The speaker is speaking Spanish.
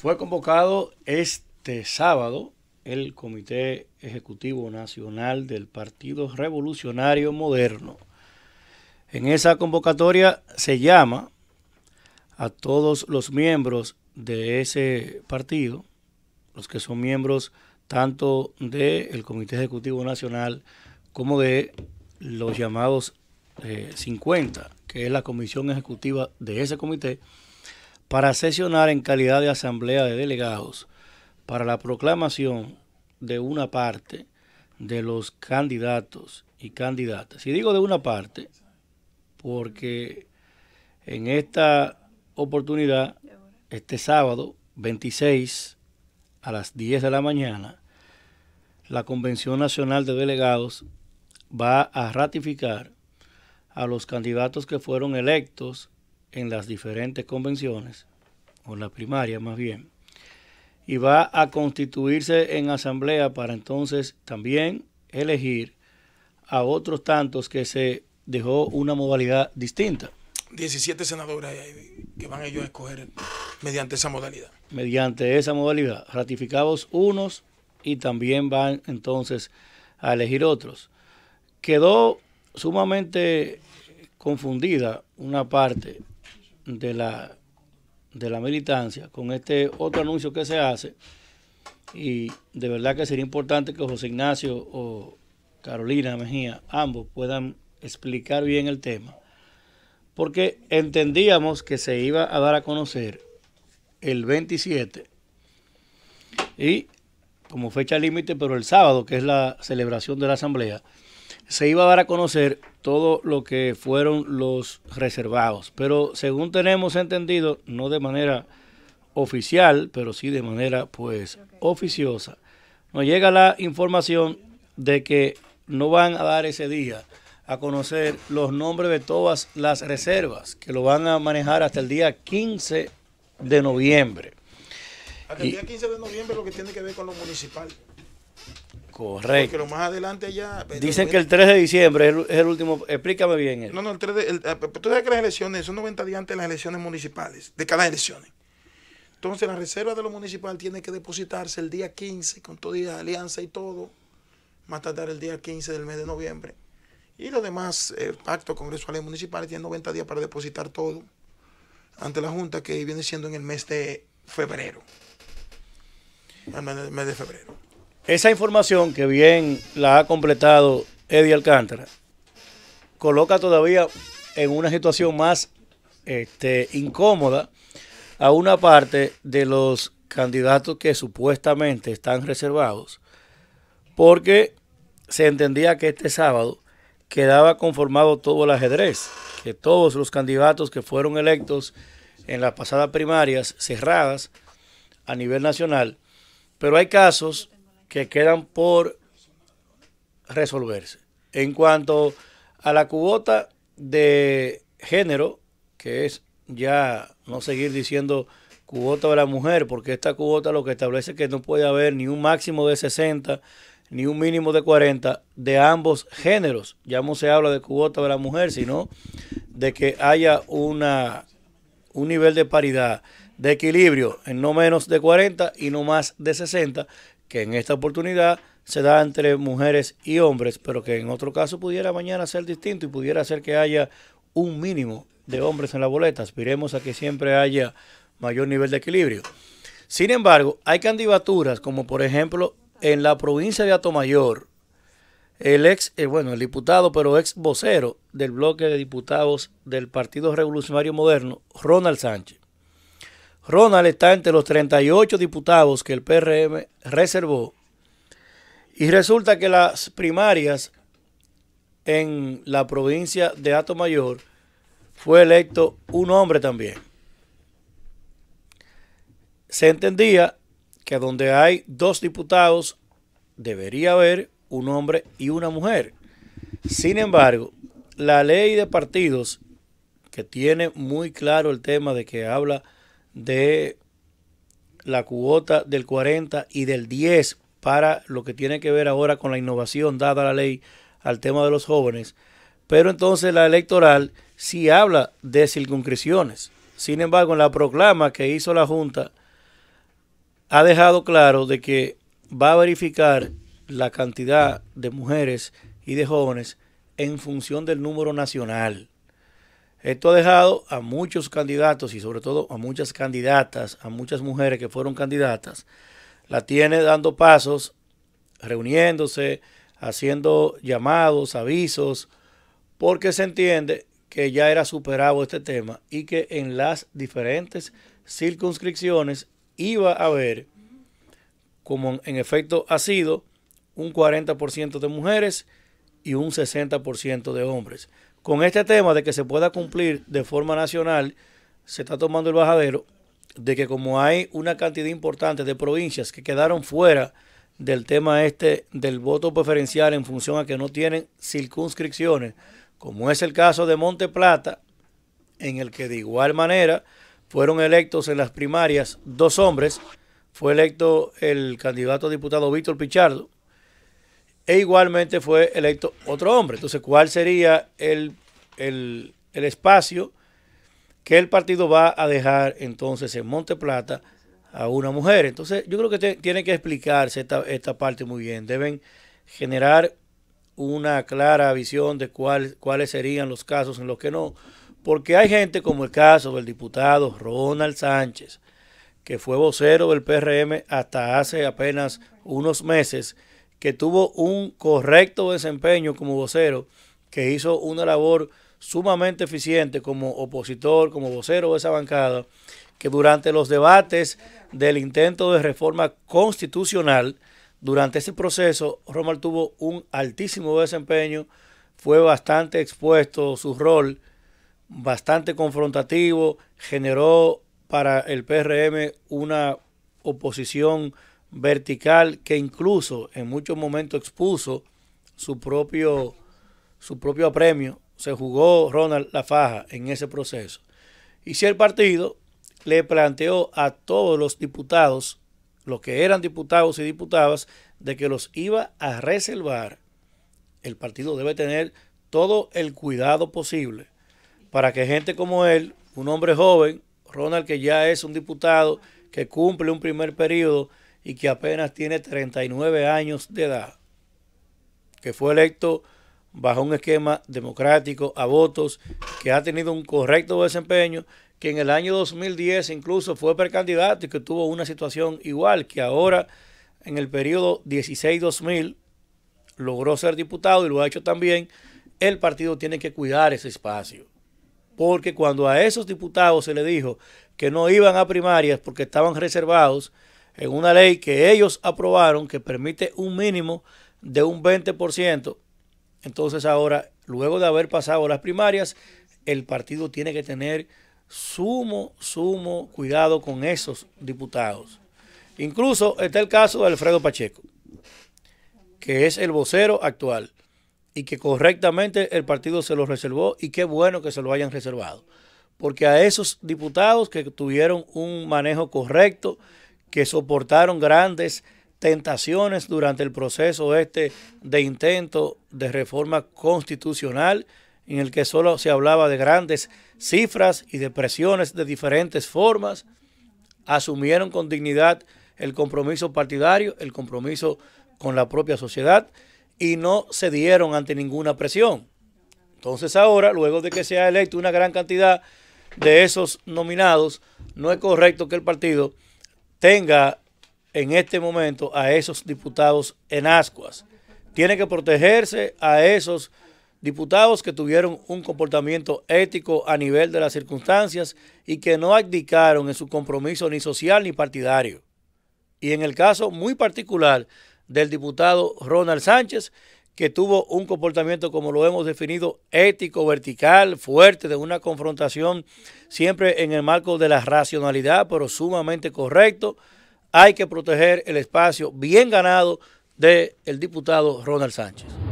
fue convocado este sábado el Comité Ejecutivo Nacional del Partido Revolucionario Moderno. En esa convocatoria se llama a todos los miembros de ese partido, los que son miembros tanto del Comité Ejecutivo Nacional como de los llamados 50, eh, que es la comisión ejecutiva de ese comité, para sesionar en calidad de asamblea de delegados para la proclamación de una parte de los candidatos y candidatas. Y digo de una parte porque en esta oportunidad, este sábado 26 a las 10 de la mañana, la Convención Nacional de Delegados va a ratificar a los candidatos que fueron electos en las diferentes convenciones, o la primaria más bien, y va a constituirse en asamblea para entonces también elegir a otros tantos que se dejó una modalidad distinta. 17 senadores que van ellos a escoger mediante esa modalidad. Mediante esa modalidad, ratificados unos y también van entonces a elegir otros. Quedó sumamente confundida una parte de la, de la militancia con este otro anuncio que se hace. Y de verdad que sería importante que José Ignacio o Carolina Mejía, ambos puedan explicar bien el tema, porque entendíamos que se iba a dar a conocer el 27 y como fecha límite, pero el sábado, que es la celebración de la asamblea, se iba a dar a conocer todo lo que fueron los reservados. Pero según tenemos entendido, no de manera oficial, pero sí de manera pues oficiosa, nos llega la información de que no van a dar ese día a conocer los nombres de todas las reservas, que lo van a manejar hasta el día 15 de noviembre. Hasta el día 15 de noviembre lo que tiene que ver con lo municipal. Correcto. Porque lo más adelante ya... Dicen que el 3 de diciembre es el, último... Explícame bien eso. No, no, el 3 de... El, eh, tú sabes que las elecciones son 90 días antes de las elecciones municipales, de cada elección. Entonces la reserva de lo municipal tiene que depositarse el día 15 con toda la alianza y todo, más tardar el día 15 del mes de noviembre. Y los demás eh, pactos congresuales municipales tienen 90 días para depositar todo ante la Junta que viene siendo en el mes de febrero. El mes de febrero. Esa información que bien la ha completado Eddie Alcántara coloca todavía en una situación más este, incómoda a una parte de los candidatos que supuestamente están reservados, porque se entendía que este sábado quedaba conformado todo el ajedrez, que todos los candidatos que fueron electos en las pasadas primarias cerradas a nivel nacional, pero hay casos que quedan por resolverse. En cuanto a la cubota de género, que es ya no seguir diciendo cubota de la mujer, porque esta cubota lo que establece es que no puede haber ni un máximo de 60 ni un mínimo de 40 de ambos géneros. Ya no se habla de cubota de la mujer, sino de que haya una, un nivel de paridad, de equilibrio en no menos de 40 y no más de 60, que en esta oportunidad se da entre mujeres y hombres, pero que en otro caso pudiera mañana ser distinto y pudiera ser que haya un mínimo de hombres en la boleta. Aspiremos a que siempre haya mayor nivel de equilibrio. Sin embargo, hay candidaturas como por ejemplo en la provincia de Atomayor, el ex, eh, bueno, el diputado, pero ex vocero del bloque de diputados del Partido Revolucionario Moderno, Ronald Sánchez. Ronald está entre los 38 diputados que el PRM reservó. Y resulta que las primarias en la provincia de Ato Mayor fue electo un hombre también. Se entendía que donde hay dos diputados debería haber un hombre y una mujer. Sin embargo, la ley de partidos, que tiene muy claro el tema de que habla de la cuota del 40 y del 10 para lo que tiene que ver ahora con la innovación dada la ley al tema de los jóvenes. Pero entonces la electoral sí habla de circunscripciones. Sin embargo, en la proclama que hizo la Junta ha dejado claro de que va a verificar la cantidad de mujeres y de jóvenes en función del número nacional. Esto ha dejado a muchos candidatos y sobre todo a muchas candidatas, a muchas mujeres que fueron candidatas, la tiene dando pasos, reuniéndose, haciendo llamados, avisos, porque se entiende que ya era superado este tema y que en las diferentes circunscripciones iba a haber, como en efecto ha sido, un 40% de mujeres y un 60% de hombres. Con este tema de que se pueda cumplir de forma nacional, se está tomando el bajadero de que como hay una cantidad importante de provincias que quedaron fuera del tema este del voto preferencial en función a que no tienen circunscripciones, como es el caso de Monte Plata, en el que de igual manera fueron electos en las primarias dos hombres, fue electo el candidato a diputado Víctor Pichardo, e igualmente fue electo otro hombre. Entonces, ¿cuál sería el, el, el espacio que el partido va a dejar entonces en Monte Plata a una mujer? Entonces, yo creo que tiene que explicarse esta, esta parte muy bien. Deben generar una clara visión de cuál, cuáles serían los casos en los que no. Porque hay gente como el caso del diputado Ronald Sánchez, que fue vocero del PRM hasta hace apenas unos meses que tuvo un correcto desempeño como vocero, que hizo una labor sumamente eficiente como opositor, como vocero de esa bancada, que durante los debates del intento de reforma constitucional, durante ese proceso, Romal tuvo un altísimo desempeño, fue bastante expuesto su rol, bastante confrontativo, generó para el PRM una oposición vertical que incluso en muchos momentos expuso su propio, su propio apremio. Se jugó Ronald La Faja en ese proceso. Y si el partido le planteó a todos los diputados, los que eran diputados y diputadas, de que los iba a reservar, el partido debe tener todo el cuidado posible para que gente como él, un hombre joven, Ronald que ya es un diputado, que cumple un primer periodo, y que apenas tiene 39 años de edad, que fue electo bajo un esquema democrático a votos, que ha tenido un correcto desempeño, que en el año 2010 incluso fue precandidato y que tuvo una situación igual, que ahora en el periodo 16-2000 logró ser diputado y lo ha hecho también, el partido tiene que cuidar ese espacio. Porque cuando a esos diputados se le dijo que no iban a primarias porque estaban reservados, en una ley que ellos aprobaron que permite un mínimo de un 20%. Entonces ahora, luego de haber pasado las primarias, el partido tiene que tener sumo, sumo cuidado con esos diputados. Incluso está el caso de Alfredo Pacheco, que es el vocero actual y que correctamente el partido se lo reservó y qué bueno que se lo hayan reservado. Porque a esos diputados que tuvieron un manejo correcto, que soportaron grandes tentaciones durante el proceso este de intento de reforma constitucional, en el que solo se hablaba de grandes cifras y de presiones de diferentes formas, asumieron con dignidad el compromiso partidario, el compromiso con la propia sociedad y no cedieron ante ninguna presión. Entonces ahora, luego de que se ha electo una gran cantidad de esos nominados, no es correcto que el partido tenga en este momento a esos diputados en ascuas. Tiene que protegerse a esos diputados que tuvieron un comportamiento ético a nivel de las circunstancias y que no abdicaron en su compromiso ni social ni partidario. Y en el caso muy particular del diputado Ronald Sánchez, que tuvo un comportamiento, como lo hemos definido, ético, vertical, fuerte, de una confrontación, siempre en el marco de la racionalidad, pero sumamente correcto. Hay que proteger el espacio bien ganado del diputado Ronald Sánchez.